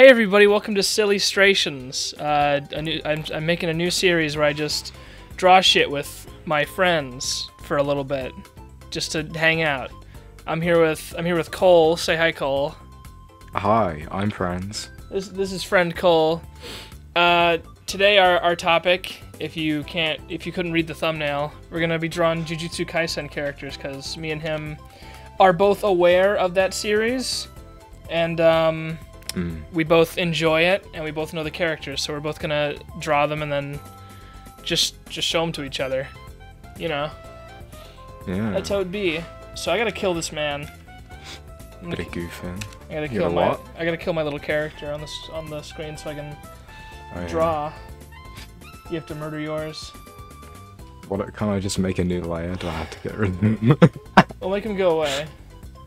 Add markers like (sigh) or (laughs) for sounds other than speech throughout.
Hey everybody, welcome to Sillystrations. Uh, a new, I'm, I'm making a new series where I just draw shit with my friends for a little bit, just to hang out. I'm here with I'm here with Cole. Say hi, Cole. Hi, I'm Franz. This this is friend Cole. Uh, today our, our topic, if you can't if you couldn't read the thumbnail, we're gonna be drawing Jujutsu Kaisen characters because me and him are both aware of that series, and um, Mm. we both enjoy it and we both know the characters, so we're both gonna draw them and then just just show them to each other. You know, Yeah. that's how it'd be. So I gotta kill this man. Of goofing. I gotta kill my what? I gotta kill my little character on this on the screen so I can Oh, yeah. draw. You have to murder yours. What? Can I just make a new layer? Do I have to get rid of them? We'll make him go away.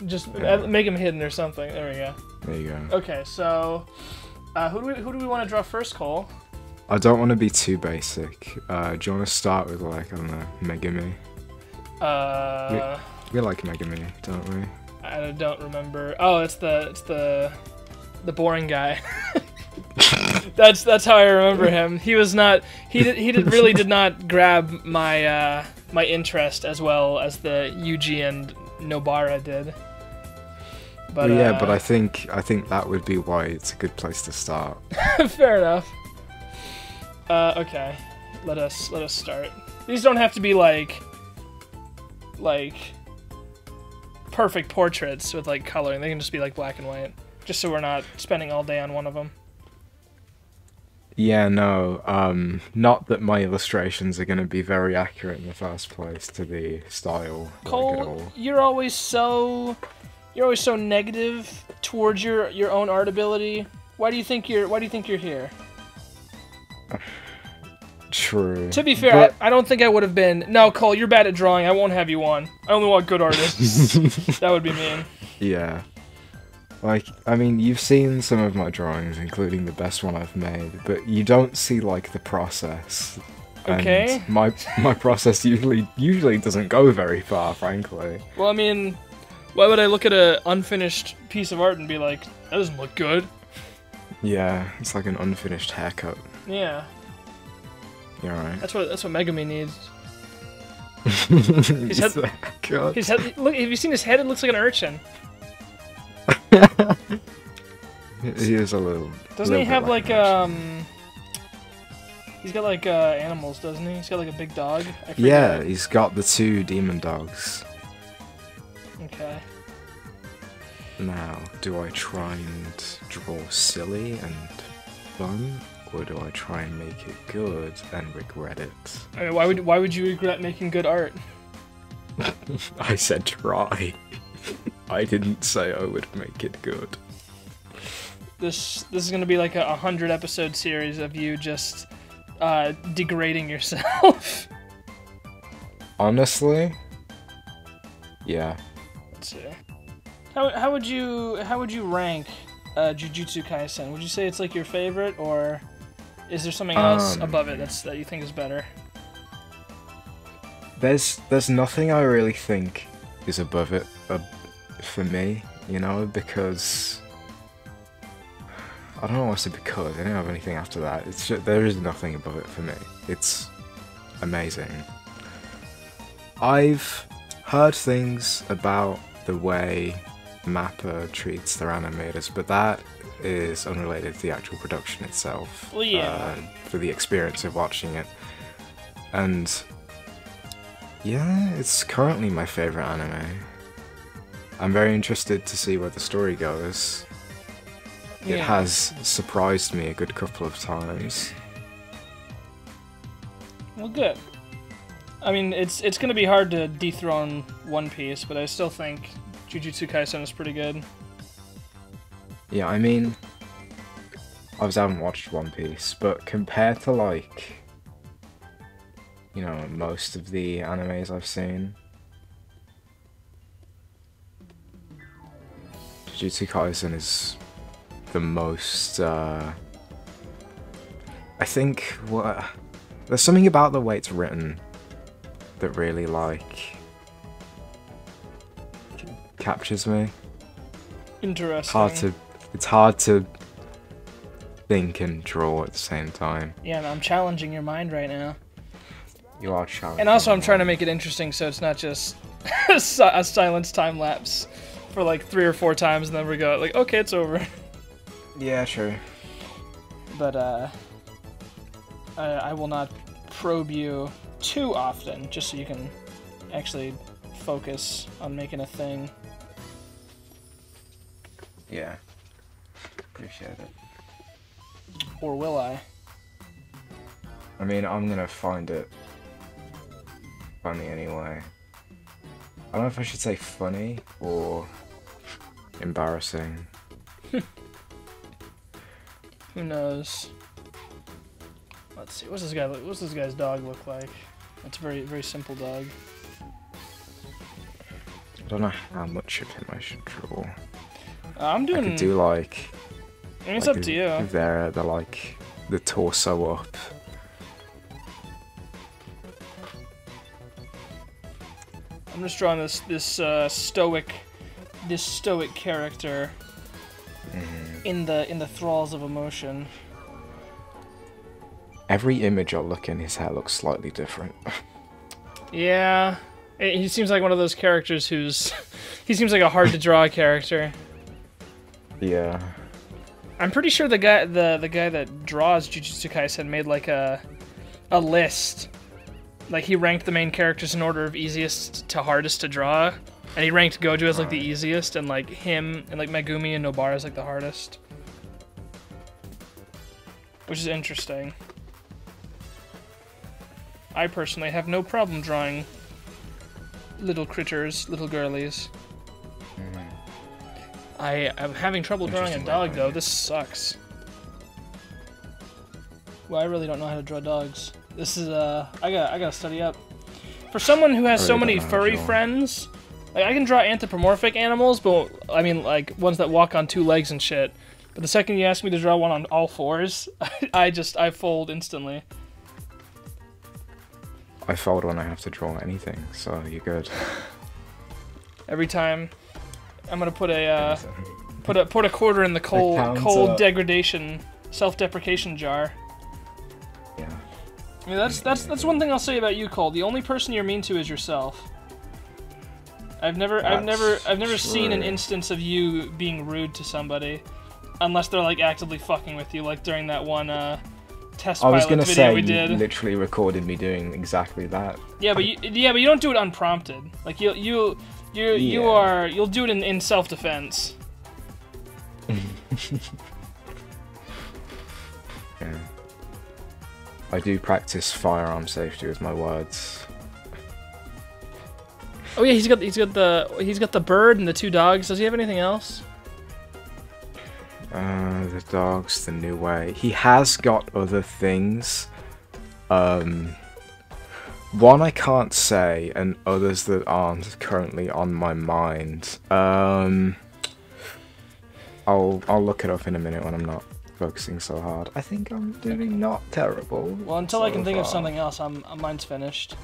Just Yeah. make him hidden or something. There we go. There you go. Okay, so uh, who do we who do we want to draw first, Cole? I don't want to be too basic. Uh, do you want to start with like I don't know, Megumi? Uh, We like Megumi, don't we? I don't remember. Oh, it's the it's the the boring guy. (laughs) that's that's how I remember him. He was not he did, he did really did not (laughs) grab my uh, my interest as well as the Yuji and Nobara did. But Well, yeah, uh, but I think I think that would be why it's a good place to start. (laughs) Fair enough. Uh, okay, let us let us start. These don't have to be like like perfect portraits with like coloring. They can just be like black and white, just so we're not spending all day on one of them. Yeah, no. Um, not that my illustrations are going to be very accurate in the first place to the style. like, at Cole, all. you're always so you're always so negative towards your your own art ability. Why do you think you're Why do you think you're here? True. To be fair, But- I, I don't think I would have been. No, Cole, you're bad at drawing. I won't have you on. I only want good artists. (laughs) that would be mean. Yeah. Like, I mean, you've seen some of my drawings, including the best one I've made, but you don't see like the process. And Okay. my my process usually usually doesn't go very far, frankly. Well, I mean, why would I look at an unfinished piece of art and be like, that doesn't look good? Yeah, it's like an unfinished haircut. Yeah, You're right. that's what that's what Megumi needs. (laughs) His head- haircut. His head. Look, have you seen his head? It looks like an urchin. (laughs) he is a little. Doesn't he little bit have like archer. um? He's got like uh, animals, doesn't he? He's got like a big dog. I. Yeah, he's got the two demon dogs. Okay. Now, do I try and draw silly and fun, or do I try and make it good and regret it? I mean, why would why would you regret making good art? (laughs) I said try. I didn't say I would make it good. This this is gonna be like a, hundred episode series of you just uh, degrading yourself. (laughs) Honestly, yeah. How, how would you how would you rank uh, Jujutsu Kaisen? Would you say it's like your favorite, or is there something else Um, above it that's that you think is better? There's there's nothing I really think is above it uh, for me, you know, because I don't know what's it because I don't have anything after that. It's just, there is nothing above it for me. It's amazing. I've heard things about the way Mappa treats their animators, but that is unrelated to the actual production itself. Well, yeah. uh, for the experience of watching it, and yeah, it's currently my favorite anime. I'm very interested to see where the story goes. It Yeah. has surprised me a good couple of times. Well, good. I mean, it's it's gonna be hard to dethrone One Piece, but I still think Jujutsu Kaisen is pretty good. Yeah, I mean, obviously I haven't watched One Piece, but compared to like, you know, most of the animes I've seen, Jujutsu Kaisen is the most. Uh, I think what there's something about the way it's written that really like captures me. Interesting. hard to it's hard to think and draw at the same time. Yeah, I'm challenging your mind right now. You are challenging. And also, I'm trying to make it interesting so it's not just (laughs) a silence time lapse for like three or four times and then we go like, okay, it's over. (laughs) Yeah, sure. But uh, I, I will not probe you too often, just so you can actually focus on making a thing. Yeah. Appreciate it. Or will I? I mean, I'm gonna find it funny anyway. I don't know if I should say funny or embarrassing. (laughs) Who knows? Let's see. What's this guy? Look, what's this guy's dog look like? It's a very very simple dog. I don't know how much of him I should draw. Uh, I'm I doing. could do like. I mean, it's like up to you. There, the like the torso up. I'm just drawing this this uh, stoic this stoic character Mm-hmm. in the in the thralls of emotion. Every image I look in, his hair looks slightly different. (laughs) Yeah, he seems like one of those characters who's (laughs) he seems like a hard to draw character. Yeah. I'm pretty sure the guy the the guy that draws Jujutsu Kaisen made like a a list. Like he ranked the main characters in order of easiest to hardest to draw. And he ranked Gojo as like the easiest and like him and like Megumi and Nobara as like the hardest. Which is interesting. I personally have no problem drawing little critters, little girlies. I am having trouble drawing a Interesting way of dog though. This sucks. Well, I really don't know how to draw dogs. This is uh, I got I gotta study up. For someone who has I so many don't know how to furry friends, like I can draw anthropomorphic animals, but I mean like ones that walk on two legs and shit. But the second you ask me to draw one on all fours, (laughs) I just I fold instantly. I fold when I have to draw anything, so you're good. Every time, I'm gonna put a uh, put a put a quarter in the cold cold up. degradation self-deprecation jar. yeah. I mean, that's that's that's one thing I'll say about you, Cole. The only person you're mean to is yourself. I've never I've never I've never seen an instance of you being rude to somebody, unless they're like actively fucking with you, like during that one uh, test I was gonna say we you literally recorded me doing exactly that. Yeah, but you, yeah, but you don't do it unprompted. Like you you you you are you'll do it in, in self defense. (laughs) Yeah. I do practice firearm safety with my words. Oh yeah, he's got he's got the he's got the bird and the two dogs. Does he have anything else? Uh, the dogs, the new way. He has got other things. Um, one I can't say, and others that aren't currently on my mind. Um, I'll I'll look it up in a minute when I'm not focusing so hard. I think I'm doing not terrible. Well, until I can think of something else, I'm uh, mine's finished.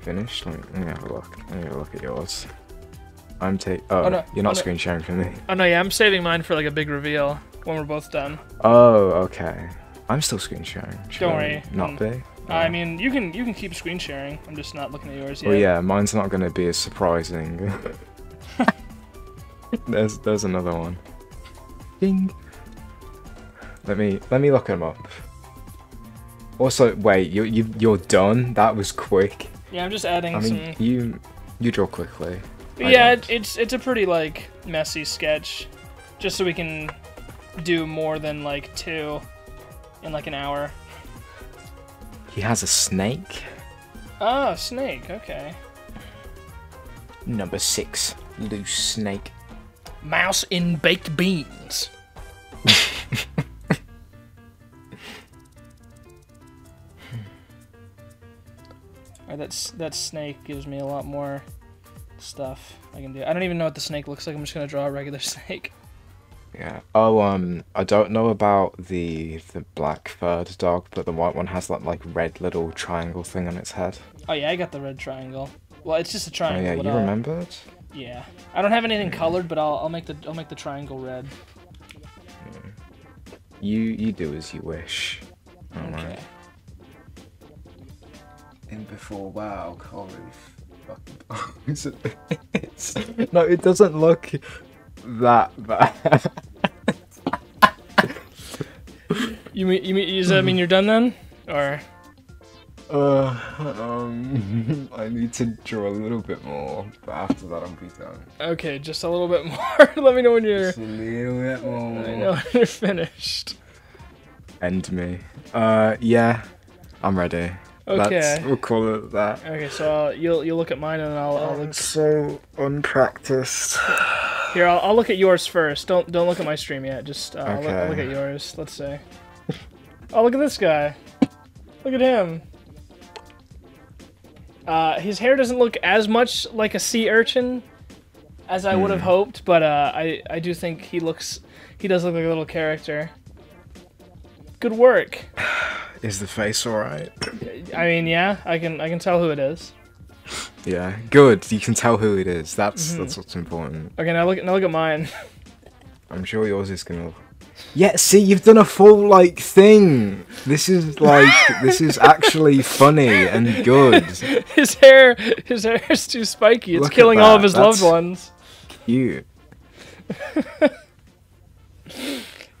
Finished? Let me, let me have a look. Let me have a look at yours. I'm take. Oh, Oh, no. you're not Oh, screen sharing for me. Oh no, yeah, I'm saving mine for like a big reveal when we're both done. Oh, okay. I'm still screen sharing. Should Don't I worry, Not um, be. I mean, you can you can keep screen sharing. I'm just not looking at yours yet. Well, yeah, mine's not going to be as surprising. (laughs) there's there's another one. Ding. Let me let me look him up. Also, wait, you you you're done? That was quick. Yeah, I'm just adding I mean, some. you you draw quickly. Yeah, it, it's it's a pretty like messy sketch, just so we can do more than like two in like an hour. He has a snake. Oh, snake. Okay. Number six, loose snake. Mouse in baked beans. (laughs) Alright, that's that snake gives me a lot more stuff I can do. I don't even know what the snake looks like. I'm just gonna draw a regular (laughs) snake. Yeah. Oh, um, I don't know about the the black furred dog, but the white one has that like red little triangle thing on its head. Oh yeah, I got the red triangle. Well, it's just a Oh triangle. yeah, you I'll- remembered? Yeah, I don't have anything colored, but I'll I'll make the I'll make the triangle red. You you do as you wish. Alright. Okay. In before WoW, Corif. Is? It's, no, it doesn't look that bad. (laughs) You mean you mean does that mean you're done then? Or Uh, um, (laughs) I need to draw a little bit more, but after that I'll be done. okay, just a little bit (laughs) more. Let me know when you're Just a little bit more. I know when you're finished. End me. Uh, yeah, I'm ready. Okay. Let's, we'll call it that. Okay, so I'll, you'll you'll look at mine and then I'll, I'll look so unpracticed. (sighs) here. I'll, I'll look at yours first. Don't don't look at my stream yet. Just uh, I'll, look, I'll look at yours. Let's see. (laughs) Oh, look at this guy. Look at him. Uh, his hair doesn't look as much like a sea urchin as I would have Hmm. hoped, but uh, I I do think he looks he does look like a little character. Good work. (sighs) Is the face alright? I mean, yeah, I can I can tell who it is. Yeah, good. You can tell who it is. That's Mm-hmm. that's what's important. Okay, now look now look at mine. I'm sure yours is gonna. Yeah, see, you've done a full like thing. This is like (laughs) this is actually funny and good. (laughs) his hair his hair is too spiky. It's Look killing all of that, his loved ones. Cute. (laughs)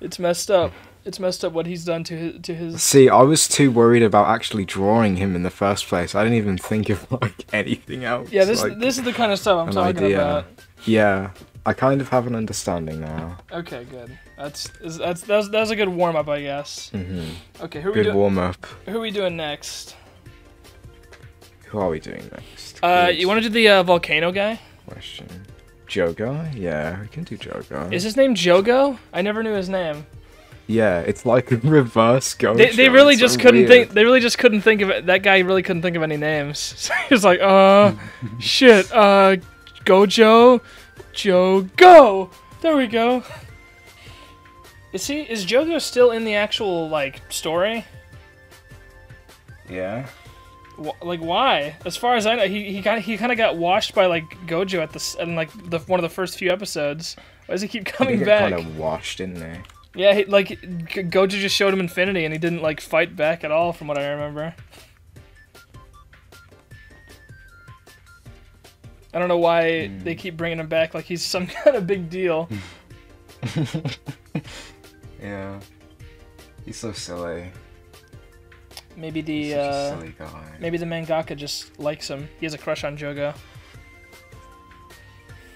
It's messed up. It's messed up what he's done to his to his. See, I was too worried about actually drawing him in the first place. I didn't even think of (laughs) like anything else. Yeah, this like, this is the kind of stuff I'm talking idea. about. Yeah, I kind of have an understanding now. Okay, good. That's is, that's that's that's a good warm up, I guess. hmm Okay, who are we Good doing? warm up. Who are we doing next? Who are we doing next? Uh, you want to do the uh, volcano guy? question? Jogo? Yeah, we can do Jogo. Is his name Jogo? I never knew his name. Yeah, it's like a (laughs) reverse Gojo. They, they really It's so just couldn't weird. think. They really just couldn't think of it. That guy really couldn't think of any names. (laughs) So he was like, uh, shit, uh, Gojo, Joe, go. There we go. (laughs) Is he? Is Jogo still in the actual like story? Yeah. Wh- like why? As far as I know, he he got he kind of got washed by like Gojo at this and like the one of the first few episodes. Why does he keep coming back? Kind of washed, didn't they? Yeah, he, like Gojo just showed him Infinity, and he didn't like fight back at all, from what I remember. I don't know why Hmm. they keep bringing him back like he's some (laughs) kind of big deal. (laughs) Yeah. He's so silly. Maybe the uh, maybe the mangaka just likes him. He has a crush on Jogo.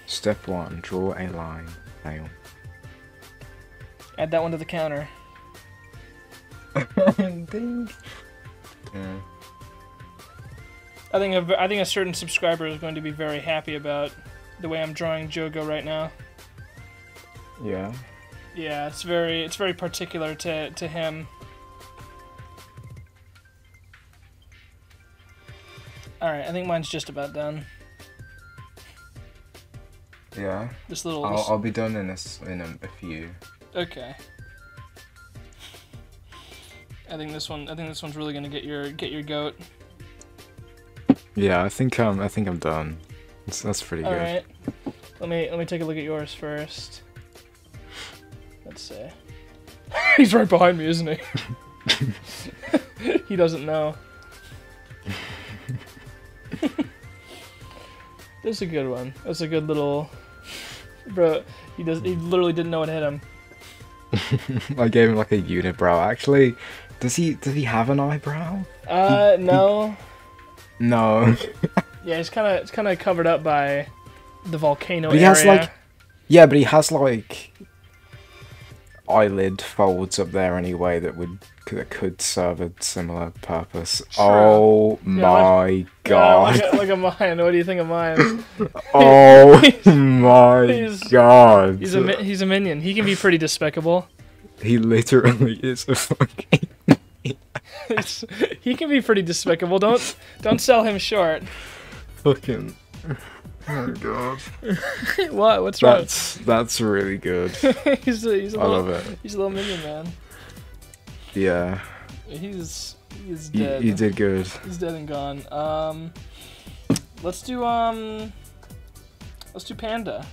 Step one: draw a line. Fail. Add that one to the counter. (laughs) Ding. Yeah. I think a, I think a certain subscriber is going to be very happy about the way I'm drawing Jogo right now. Yeah. Yeah, it's very it's very particular to to him. All right, I think mine's just about done. Yeah. This little I'll, I'll be done in a, in a, a few. Okay. I think this one I think this one's really gonna get your get your goat. Yeah, I think um I think I'm done. That's, that's pretty All good. right, let me let me take a look at yours first. Let's see. (laughs) He's right behind me, isn't he? (laughs) he doesn't know. (laughs) That's a good one. That's a good little. Bro, he does. He literally didn't know what hit him. (laughs) I gave him like a unibrow. Actually, does he does he have an eyebrow? Uh, no. No. (laughs) Yeah, it's kind of it's kind of covered up by the volcano But he area. has, like, yeah, but he has like eyelid folds up there anyway that would that could serve a similar purpose. Oh my Yeah, god. look, at, look at mine. What do you think of mine? (laughs) oh (laughs) my he's- god. He's a he's a minion. He can be pretty despicable. he literally is a fucking (laughs) he can be pretty despicable. Don't don't sell him short. fucking Oh my god. what? What's wrong? That's that's really good. he's a, he's a I little love it. he's a little minion man. Yeah. He's he's dead. you did good. He's dead and gone. Um, let's do um, let's do panda.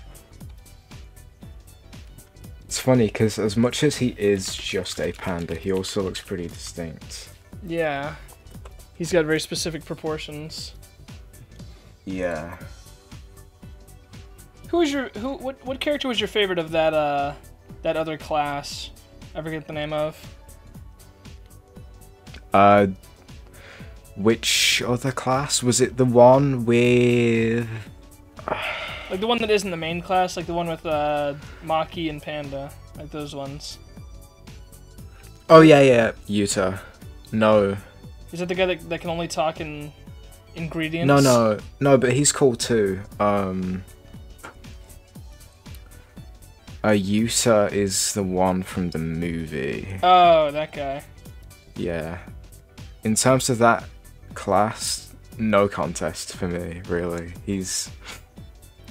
It's funny because as much as he is just a panda, he also looks pretty distinct. Yeah. He's got very specific proportions. Yeah. Who was your who what what character was your favorite of that uh that other class? I forget the name of. Uh, which other class was it? The one with Like the one that isn't the main class, like the one with uh Maki and Panda. Like those ones. Oh yeah, yeah, Yuta. No, Is that the guy that, that can only talk in ingredients? no, no, no. But he's cool too. Um, uh, Yuta is the one from the movie. Oh, that guy. Yeah. In terms of that class, no contest for me, really. He's,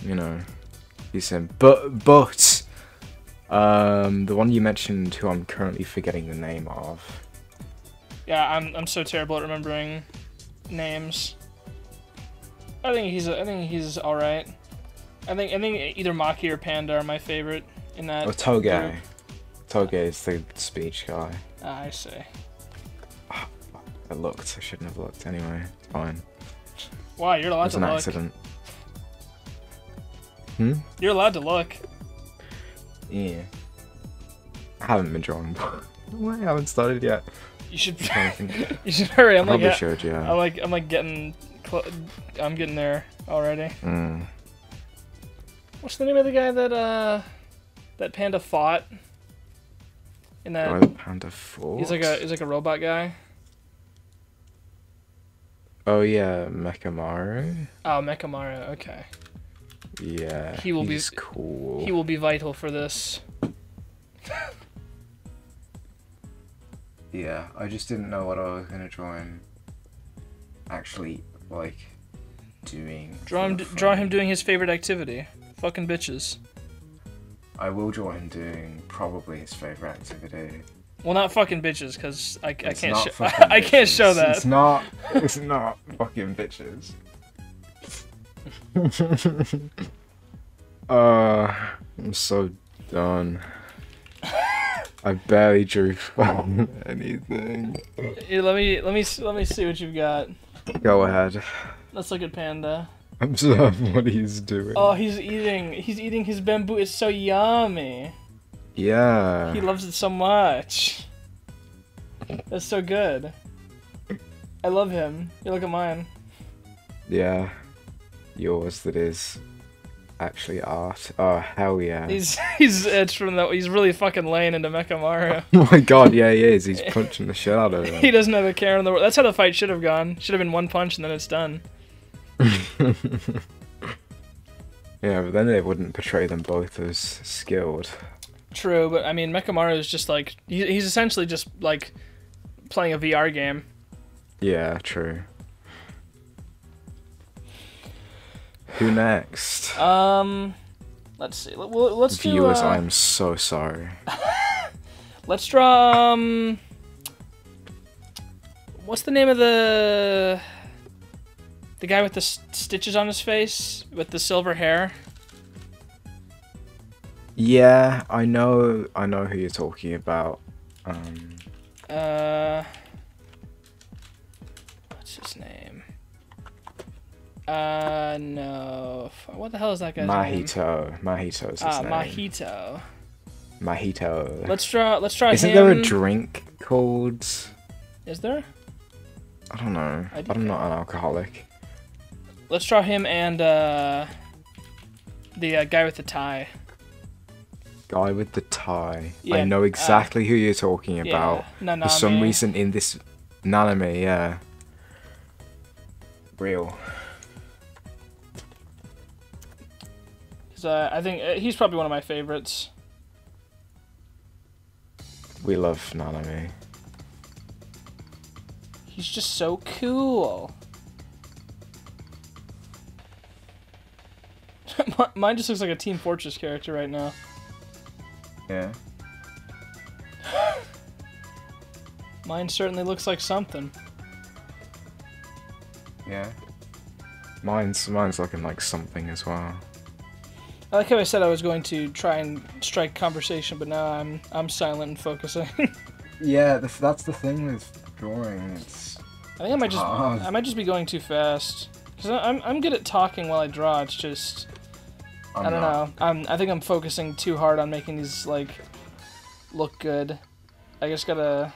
you know, he's him. But, but, um, the one you mentioned, who I'm currently forgetting the name of. Yeah, I'm I'm so terrible at remembering names. I think he's I think he's all right. I think I think either Maki or Panda are my favorite in that. Oh, Toge. group. Toge is the speech guy. Ah, I see. I looked. I shouldn't have looked anyway. It's fine. Why? you're It allowed was to an look. accident. Hmm? You're allowed to look. Yeah. I haven't been drawing. (laughs) I haven't started yet. You should trying to think. (laughs) you should hurry. I I'm like probably yeah, should, yeah. I'm like I'm like getting I'm getting there already. Mm. What's the name of the guy that uh that Panda fought? In that Why the panda fought? he's like a he's like a robot guy. Oh yeah, Mechamaru. Oh, Mechamaru. Okay. Yeah. He will be- cool. He will be vital for this. Yeah, I just didn't know what I was gonna draw him. Actually, like, doing. Draw him for draw him doing his favorite activity. Fucking bitches. I will draw him doing probably his favorite activity. Well, not fucking bitches, cause I, I can't show (laughs) I can't show that. It's not. It's not fucking bitches. (laughs) uh, I'm so done. I barely drew fucking (laughs) anything. Here, let me let me let me see what you've got. Go ahead. Let's look at Panda. Observe what he's doing. Oh, he's eating he's eating his bamboo. It's so yummy. Yeah. He loves it so much. That's so good. I love him. You look at mine. Yeah. Yours that is actually art. Oh hell yeah. He's (laughs) he's it's from the he's really fucking laying into Mechamaru. (laughs) oh my god, yeah he is. He's (laughs) punching the shit out of him. he doesn't have a care in the world. That's how the fight should have gone. Should have been one punch and then it's done. yeah, but then they wouldn't portray them both as skilled. True, but I mean Mechamaru is just like he, he's essentially just like playing a VR game. Yeah, true. Who next? Um, let's see. Well, let's do. Viewers, uh, I am so sorry. (laughs) Let's draw. Um, what's the name of the the guy with the s- stitches on his face with the silver hair? Yeah, I know. I know who you're talking about. Um, Uh, what's his name? Uh, no. What the hell is that guy's name? Mahito. Mahito's his Ah, name. Mahito. Mahito. Let's draw. Let's draw Isn't him. there a drink called? Is there? I don't know. I I'm not an alcoholic. Let's draw him and uh, the uh, guy with the tie. Guy with the tie. Yeah, I know uh, exactly who you're talking about. Yeah, For some reason, in this Nanami, yeah. Real. 'Cause, uh, I think uh, he's probably one of my favorites. We love Nanami. He's just so cool. (laughs) Mine just looks like a Team Fortress character right now. Yeah. (laughs) Mine certainly looks like something. Yeah. Mine's mine's looking like something as well. I like how I said I was going to try and strike conversation, but now I'm I'm silent and focusing. (laughs) Yeah, the, that's the thing with drawing. It's I think I might just hard. I might just be going too fast because I'm I'm good at talking while I draw. It's just I'm I don't not. know. I'm I think I'm focusing too hard on making these like look good. I just gotta.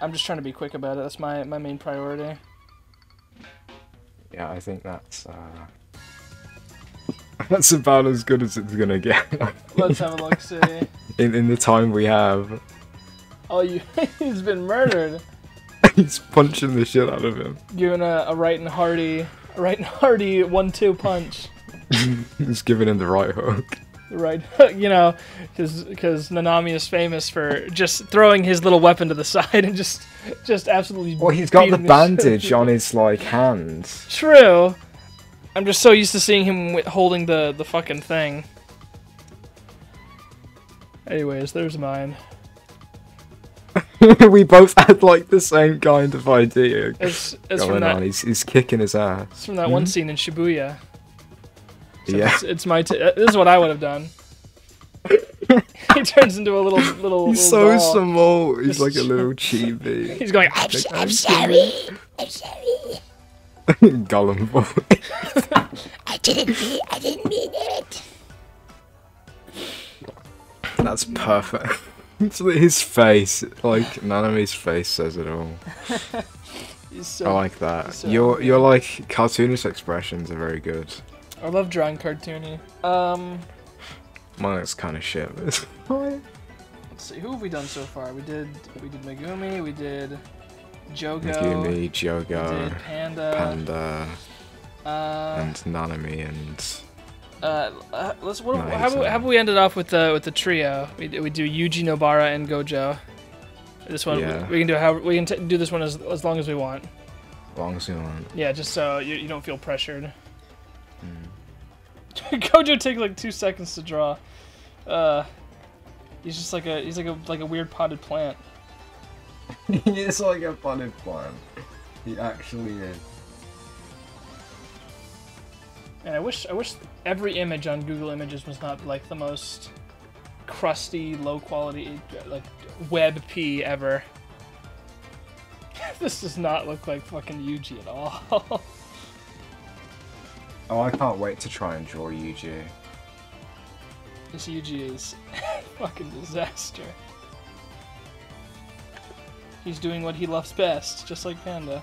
I'm just trying to be quick about it. That's my my main priority. Yeah, I think that's uh, (laughs) that's about as good as it's gonna get Let's have a look. See. (laughs) in in the time we have. Oh, you (laughs) he's been murdered. He's punching the shit out of him. Giving a, a right and hearty, right and hearty one-two punch. He's giving him the right hook. The right, hook, you know, because because Nanami is famous for just throwing his little weapon to the (laughs) side and just just absolutely. Well, he's got the beating shit out of bandage on his like hand. True. I'm just so used to seeing him holding the the fucking thing. Anyways, there's mine. (laughs) we both had like the same kind of idea It's it's going on. that He's, he's kicking his ass. it's from that one hmm? scene in Shibuya. So Yeah. It's, it's my. T- uh, this is what I would have done. (laughs) he turns into a little little. He's so little ball. small. He's Just- like a little (laughs) chibi. He's going. I'm, Like, I'm sorry. I'm sorry. (laughs) Gollum boy. I didn't mean. I didn't mean it. That's perfect. It's like his face, like Nanami's face says it all. He's so. I like that. so your good. your like cartoonist expressions are very good. I love drawing cartoony. Um. Mine is kind of shit. but it's (laughs) fine. Let's see. Who have we done so far? We did. We did Megumi. We did. Jogo. Megumi, We did Panda. Panda, Uh, and Nanami, and uh, uh, let's. What, how, uh, how about we ended off with the with the trio? We do- we do Yuji Nobara and Gojo. This one Yeah. we, we can do how we can t- do this one as as long as we want. as long as you want. Yeah, just so you, you don't feel pressured. (laughs) Gojo takes like two seconds to draw. Uh, he's just like a he's like a like a weird potted plant. (laughs) he is like a funny plant. He actually is. And I wish I wish every image on Google Images was not like the most crusty, low quality like web p ever. (laughs) this does not look like fucking Yuji at all. Oh, I can't wait to try and draw Yuji. this Yuji is (laughs) fucking disaster. He's doing what he loves best, just like Panda.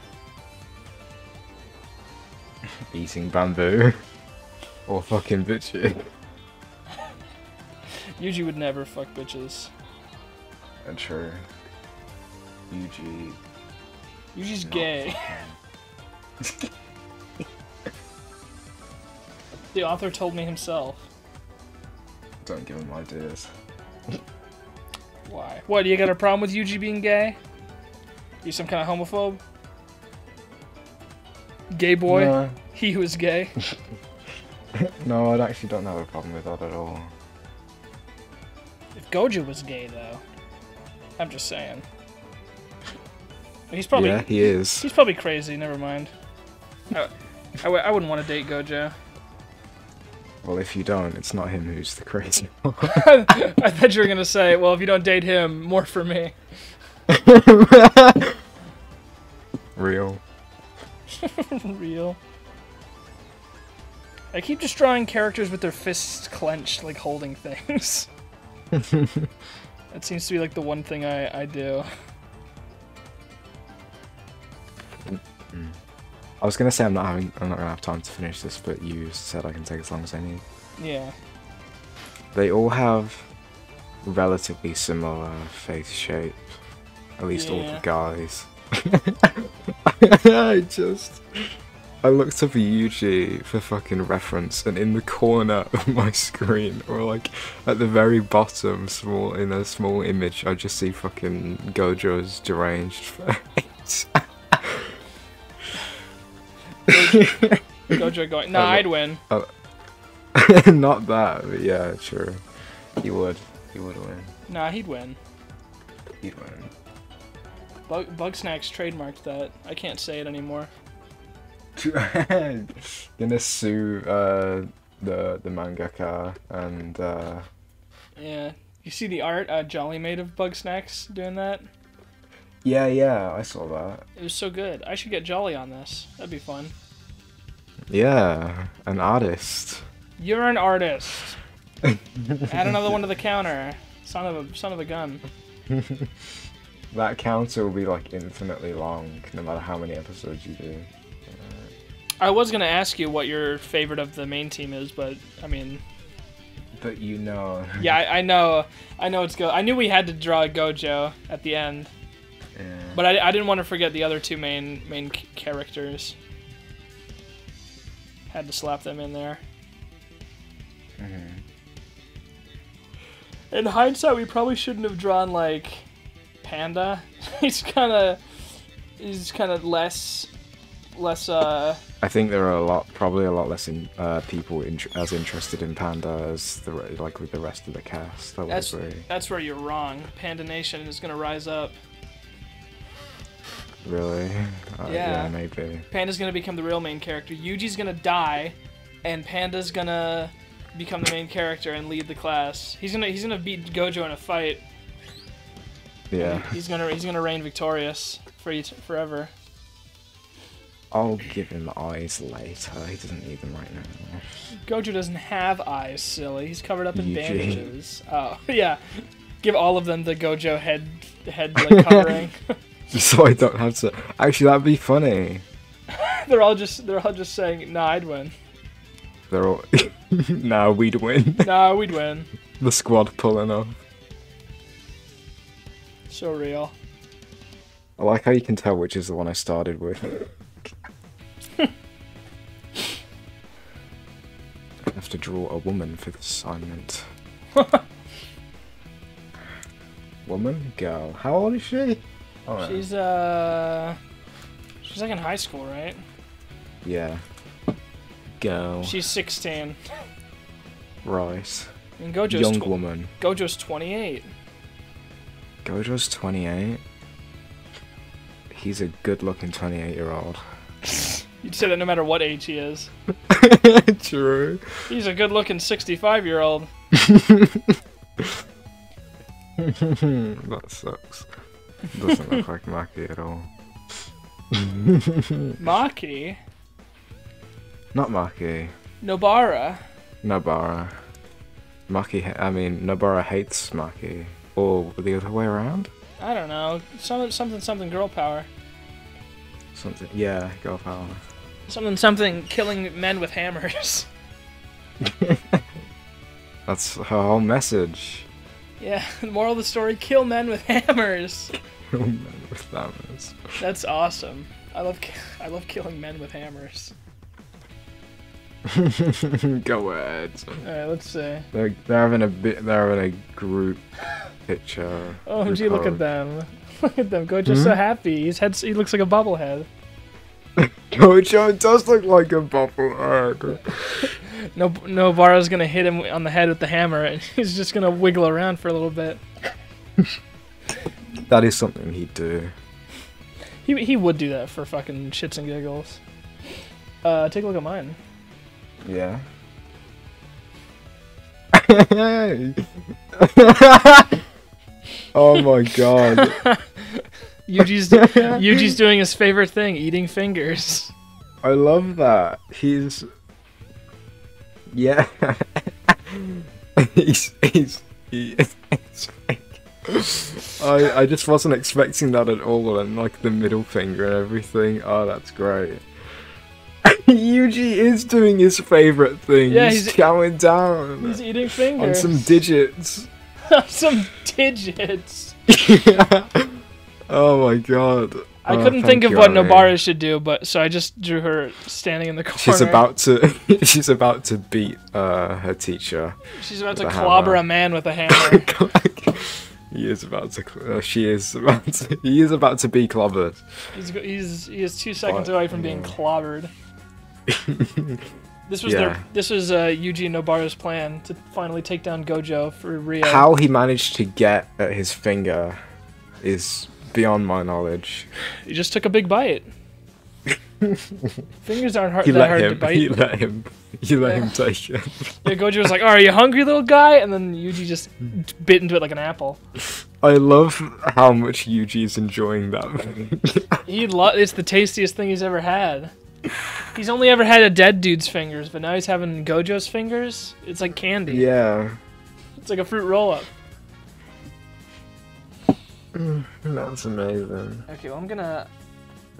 (laughs) Eating bamboo. (laughs) or fucking bitchy. Yuji would never fuck bitches. And true. Yuji. Yuji's gay. The author told me himself. Don't give him ideas. Why? What, you got a problem with Yuji being gay? You some kind of homophobe? Gay boy? No, He who is gay? (laughs) no, I actually don't have a problem with that at all. If Gojo was gay, though. I'm just saying. He's probably yeah, he is. he's probably crazy. Never mind. I wouldn't want to date Gojo. Well, if you don't, it's not him who's the crazy (laughs) one. (laughs) I thought you were gonna say, well, if you don't date him, more for me. (laughs) Real. Real. I keep just drawing characters with their fists clenched, like holding things. that seems to be like the one thing I, I do. I was gonna say I'm not having, I'm not gonna have time to finish this, but you said I can take as long as I need. Yeah. They all have relatively similar face shape. At least all the guys. (laughs) I just. I looked up Yuji for fucking reference, and in the corner (laughs) of my screen, or like at the very bottom, small in a small image, I just see fucking Gojo's deranged (laughs) face. Gojo (laughs) going, nah, I'd win. (laughs) Not that, but yeah, sure. He would. He would win. Nah, he'd win. He'd win. Bug, Bug Snacks trademarked that. I can't say it anymore. (laughs) Gonna sue uh, the the mangaka and uh, Yeah. You see the art uh, Jolly made of Bug Snacks doing that? Yeah, yeah, I saw that. It was so good. I should get Jolly on this. That'd be fun. Yeah, an artist. You're an artist. (laughs) Add another one to the counter. Son of a son of a gun. (laughs) That counter will be like infinitely long, no matter how many episodes you do. I was gonna ask you what your favorite of the main team is, but I mean, But you know. yeah, I, I know, (laughs) I know it's good. I knew we had to draw Gojo at the end, yeah. but I, I didn't want to forget the other two main main characters. Had to slap them in there. Mhm. In hindsight, we probably shouldn't have drawn like Panda. (laughs) he's kind of, he's kind of less, less. uh I think there are a lot, probably a lot less in, uh, people int- as interested in Panda as the like with the rest of the cast. I would That's agree. that's where you're wrong. Panda Nation is gonna rise up. Really? (laughs) Uh, Yeah. yeah, maybe. Panda's gonna become the real main character. Yuji's gonna die, and Panda's gonna become the main character and lead the class. He's gonna he's gonna beat Gojo in a fight. Yeah. He's gonna he's gonna reign victorious for et- forever. I'll give him eyes later. He doesn't need them right now. Gojo doesn't have eyes, silly. He's covered up in Yuji. bandages. Oh (laughs) yeah, give all of them the Gojo head head (laughs) like covering. (laughs) so I don't have to. Actually, that'd be funny. (laughs) they're all just they're all just saying, "Nah, I'd win. They're all. (laughs) nah, we'd win. Nah, we'd win." the squad pulling off. So real. I like how you can tell which is the one I started with. I have to draw a woman for this assignment. woman? Girl. How old is she? Oh, She's uh, she's like in high school, right? yeah. Go. She's 16. right. And Gojo's Young tw- woman. Gojo's 28. Gojo's 28. He's a good looking 28 year old. (laughs) You'd say that no matter what age he is. (laughs) True. He's a good-looking 65-year-old. (laughs) that sucks. Doesn't look like Maki at all. (laughs) Maki, Not Maki. Nobara. Nobara. Maki, ha- I mean, Nobara hates Maki. Or the other way around? I don't know. Something, something, something. Girl power. Something. Yeah, girl power. Something, something. Killing men with hammers. (laughs) That's her whole message. Yeah. (laughs) The moral of the story: kill men with hammers. Men with hammers. That's awesome. I love, I love killing men with hammers. (laughs) Go ahead. All right, let's see. They're, they're having a bit. They're having a group picture. (laughs) Oh, group gee, look at them. (laughs) Look at them. Gojo's so Hmm? happy. His head, he looks like a bobblehead. Gojo does look like a bobblehead. No, no, Nobara's gonna hit him on the head with the hammer, and he's just gonna wiggle around for a little bit. That is something he'd do. He he would do that for fucking shits and giggles. Uh, take a look at mine. Yeah. (laughs) oh my god. (laughs) Yuji's (laughs) Yuji's doing his favorite thing, eating fingers. I love that. He's. Yeah. he's. He's. He, I, I just wasn't expecting that at all, and like the middle finger and everything. Oh, that's great. (laughs) Yuji is doing his favorite thing. Yeah, he's, he's- counting down He's eating fingers on some digits. (laughs) some digits. (laughs) oh my god. I Oh, couldn't think of what. Nobara should do, but so I just drew her standing in the corner. She's about to. she's about to beat uh, her teacher. She's about to clobber hammer. a man with a hammer. He is about to. Uh, she is about to. (laughs) He is about to be clobbered. he's he's he is two seconds What? away from being Yeah. clobbered. (laughs) This was their this was uh, Yuji Nobara's plan to finally take down Gojo for Rio. How he managed to get at his finger is beyond my knowledge. He just took a big bite. Fingers aren't hard, You that let hard to him. bite. You let him. You let Yeah. him take it. Yeah, Gojo was like, "Oh, are you hungry, little guy?" And then Yuji just bit into it like an apple. I love how much Yuji's enjoying that. He lo- it's the tastiest thing he's ever had. He's only ever had a dead dude's fingers, but now he's having Gojo's fingers. It's like candy. yeah. It's like a fruit roll up. Mm, that's amazing. Okay, well I'm gonna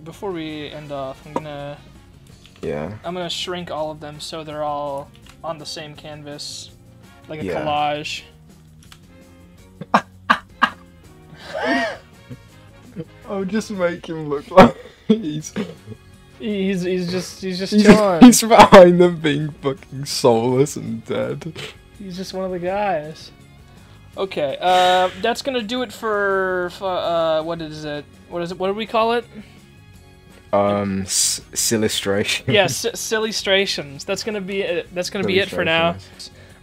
before we end off, I'm gonna Yeah. I'm gonna shrink all of them so they're all on the same canvas, like a Yeah. collage. (laughs) Oh, just make him look like he's He's he's just he's just he's, chilling. he's behind them being fucking soulless and dead. He's just one of the guys. Okay, uh, that's gonna do it for, for uh, what is it? What is it? What do we call it? Um, s- illustration. Yes, sillystrations. That's gonna be it. That's gonna be it for now.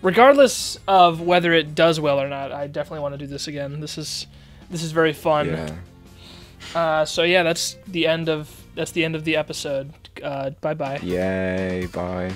Regardless of whether it does well or not, I definitely want to do this again. This is this is very fun. Yeah. Uh, so yeah, that's the end of that's the end of the episode. Uh, bye bye. Yay! Bye.